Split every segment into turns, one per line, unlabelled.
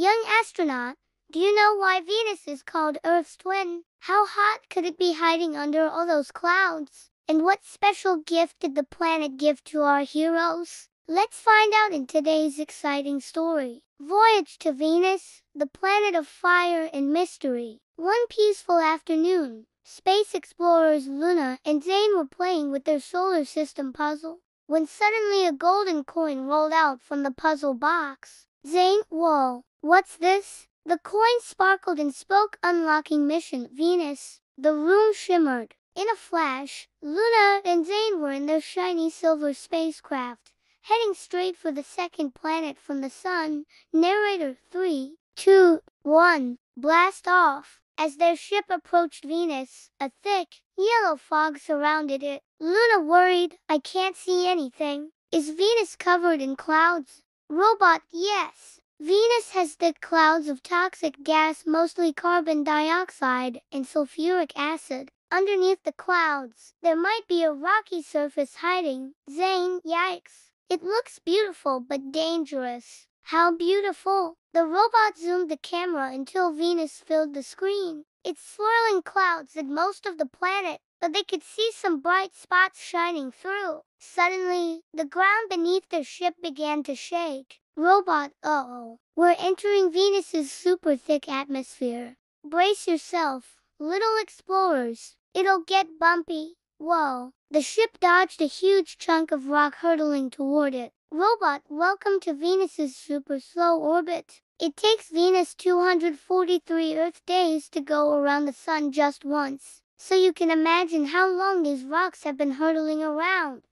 Young astronaut, do you know why Venus is called Earth's twin? How hot could it be hiding under all those clouds? And what special gift did the planet give to our heroes? Let's find out in today's exciting story. Voyage to Venus, the planet of fire and mystery. One peaceful afternoon, space explorers Luna and Zane were playing with their solar system puzzle when suddenly a golden coin rolled out from the puzzle box. Zane, whoa, what's this? The coin sparkled and spoke, unlocking mission Venus. The room shimmered. In a flash, Luna and Zane were in their shiny silver spacecraft, heading straight for the second planet from the sun. Narrator 3, 2, 1, blast off. As their ship approached Venus, a thick, yellow fog surrounded it. Luna worried, I can't see anything. Is Venus covered in clouds? Robot, yes. Venus has thick clouds of toxic gas, mostly carbon dioxide and sulfuric acid. Underneath the clouds, there might be a rocky surface hiding. Zane, yikes. It looks beautiful but dangerous. How beautiful! The robot zoomed the camera until Venus filled the screen. Its swirling clouds hid most of the planet, but they could see some bright spots shining through. Suddenly, the ground beneath their ship began to shake. Robot, uh-oh. We're entering Venus's super thick atmosphere. Brace yourself, little explorers. It'll get bumpy. Whoa. The ship dodged a huge chunk of rock hurtling toward it. Robot, welcome to Venus's super slow orbit. It takes Venus 243 Earth days to go around the sun just once. So you can imagine how long these rocks have been hurtling around.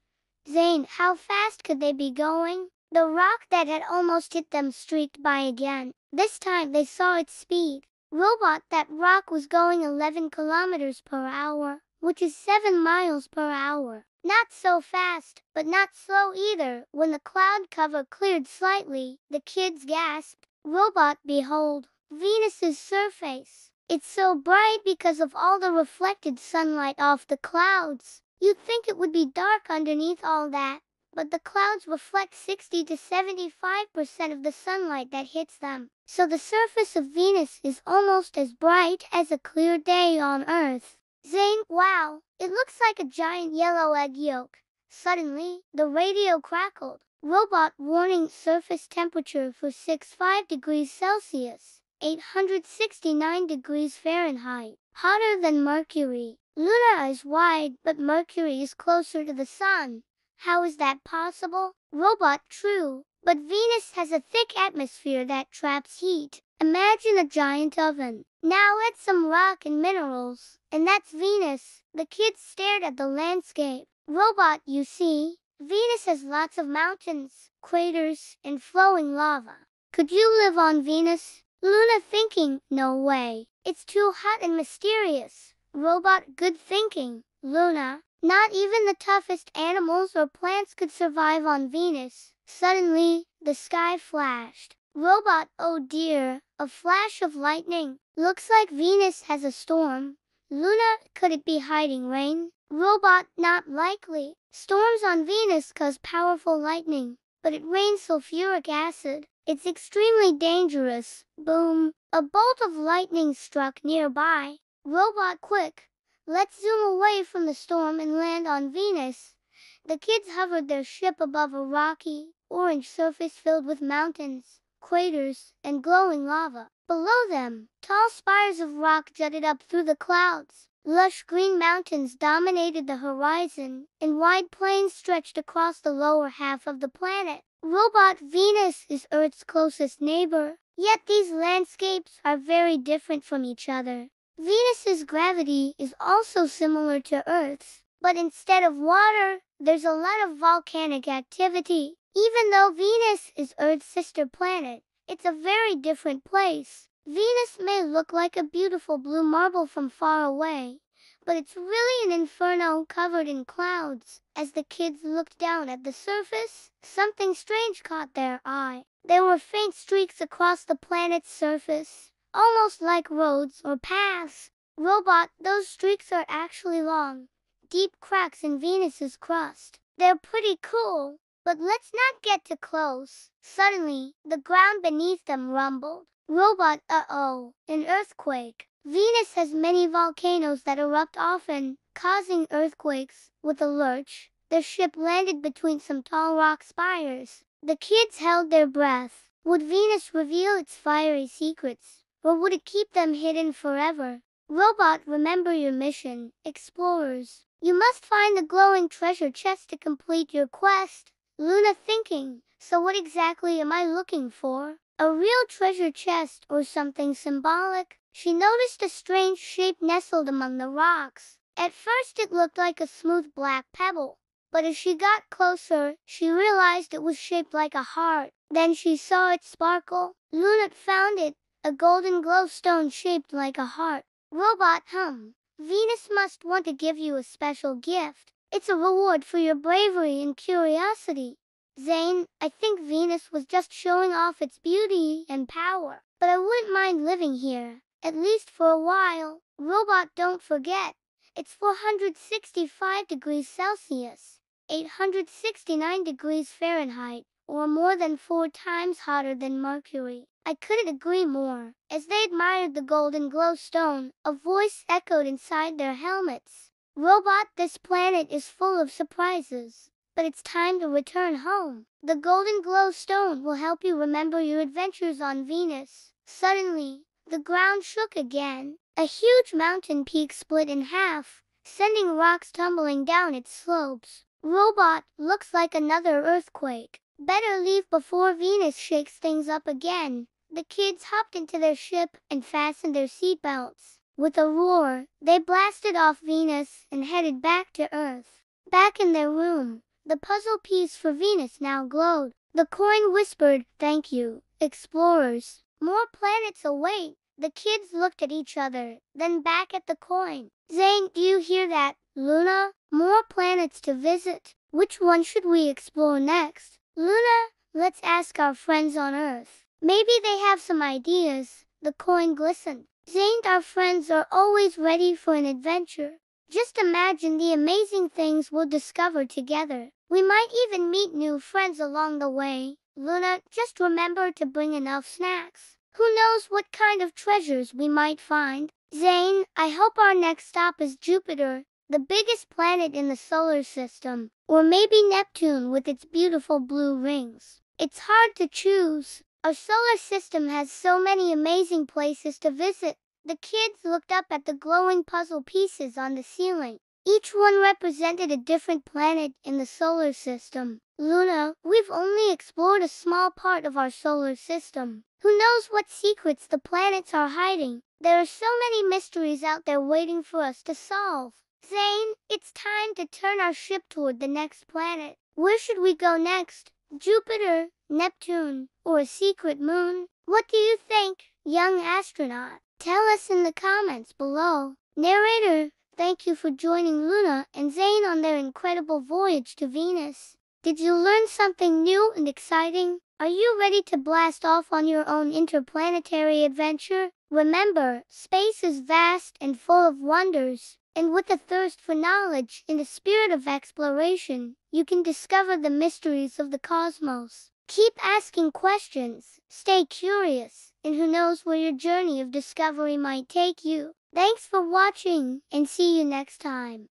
Zane, how fast could they be going? The rock that had almost hit them streaked by again. This time they saw its speed. Robot, that rock was going 11 kilometers per hour, which is 7 miles per hour. Not so fast, but not slow either. When the cloud cover cleared slightly, the kids gasped. Robot, behold, Venus's surface. It's so bright because of all the reflected sunlight off the clouds. You'd think it would be dark underneath all that, but the clouds reflect 60 to 75% of the sunlight that hits them. So the surface of Venus is almost as bright as a clear day on Earth. Zane, wow, it looks like a giant yellow egg yolk. Suddenly, the radio crackled. Robot warning surface temperature for 65 degrees Celsius, 869 degrees Fahrenheit, hotter than Mercury. Luna is wide, but Mercury is closer to the sun. How is that possible? Robot, true, but Venus has a thick atmosphere that traps heat. Imagine a giant oven. Now add some rock and minerals, and that's Venus. The kids stared at the landscape. Robot, you see, Venus has lots of mountains, craters, and flowing lava. Could you live on Venus? Luna thinking, no way. It's too hot and mysterious. Robot, good thinking. Luna, not even the toughest animals or plants could survive on Venus. Suddenly, the sky flashed. Robot, oh dear, a flash of lightning. Looks like Venus has a storm. Luna, could it be hiding rain? Robot, not likely. Storms on Venus cause powerful lightning, but it rains sulfuric acid. It's extremely dangerous. Boom. A bolt of lightning struck nearby. Robot, quick. Let's zoom away from the storm and land on Venus. The kids hovered their ship above a rocky, orange surface filled with mountains, craters, and glowing lava. Below them, tall spires of rock jutted up through the clouds. Lush green mountains dominated the horizon, and wide plains stretched across the lower half of the planet. Robot Venus is Earth's closest neighbor, yet these landscapes are very different from each other. Venus's gravity is also similar to Earth's, but instead of water, there's a lot of volcanic activity. Even though Venus is Earth's sister planet, it's a very different place. Venus may look like a beautiful blue marble from far away, but it's really an inferno covered in clouds. As the kids looked down at the surface, something strange caught their eye. There were faint streaks across the planet's surface, almost like roads or paths. Robot, those streaks are actually long, deep cracks in Venus's crust. They're pretty cool, but let's not get too close. Suddenly, the ground beneath them rumbled. Robot, uh-oh, an earthquake. Venus has many volcanoes that erupt often, causing earthquakes. With a lurch, the ship landed between some tall rock spires. The kids held their breath. Would Venus reveal its fiery secrets, or would it keep them hidden forever? Robot, remember your mission, explorers. You must find the glowing treasure chest to complete your quest. Luna thinking, so what exactly am I looking for? A real treasure chest or something symbolic? She noticed a strange shape nestled among the rocks. At first it looked like a smooth black pebble, but as she got closer, she realized it was shaped like a heart. Then she saw it sparkle. Luna found it, a golden glow stone shaped like a heart. Robot hum. Venus must want to give you a special gift. It's a reward for your bravery and curiosity. Zane, I think Venus was just showing off its beauty and power, but I wouldn't mind living here, at least for a while. Robot, don't forget, it's 465 degrees Celsius, 869 degrees Fahrenheit, or more than four times hotter than Mercury. I couldn't agree more. As they admired the golden glow stone, a voice echoed inside their helmets. Robot, this planet is full of surprises but it's time to return home. The golden glow stone will help you remember your adventures on Venus. Suddenly, the ground shook again. A huge mountain peak split in half, sending rocks tumbling down its slopes. Robot, looks like another earthquake. Better leave before Venus shakes things up again. The kids hopped into their ship and fastened their seatbelts. With a roar, they blasted off Venus and headed back to Earth. Back in their room, the puzzle piece for Venus now glowed. The coin whispered, Thank you, explorers. More planets await. The kids looked at each other, then back at the coin. Zane, do you hear that? Luna, more planets to visit. Which one should we explore next? Luna, let's ask our friends on Earth. Maybe they have some ideas. The coin glistened. Zane, our friends are always ready for an adventure. Just imagine the amazing things we'll discover together. We might even meet new friends along the way. Luna, just remember to bring enough snacks. Who knows what kind of treasures we might find? Zane, I hope our next stop is Jupiter, the biggest planet in the solar system, or maybe Neptune with its beautiful blue rings. It's hard to choose. Our solar system has so many amazing places to visit. The kids looked up at the glowing puzzle pieces on the ceiling. Each one represented a different planet in the solar system. Luna, we've only explored a small part of our solar system. Who knows what secrets the planets are hiding? There are so many mysteries out there waiting for us to solve. Zane, it's time to turn our ship toward the next planet. Where should we go next? Jupiter, Neptune, or a secret moon? What do you think, young astronaut? Tell us in the comments below. Narrator, Thank you for joining Luna and Zane on their incredible voyage to Venus. Did you learn something new and exciting? Are you ready to blast off on your own interplanetary adventure? Remember, space is vast and full of wonders, and with a thirst for knowledge and a spirit of exploration, you can discover the mysteries of the cosmos. Keep asking questions, stay curious, and who knows where your journey of discovery might take you. Thanks for watching, and see you next time.